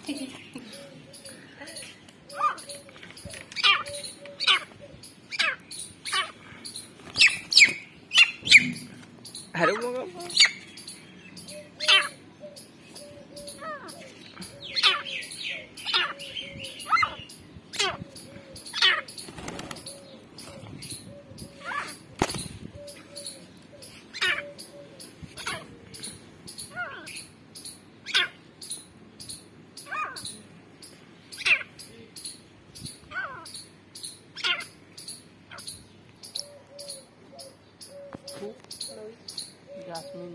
Hello, mga jasmine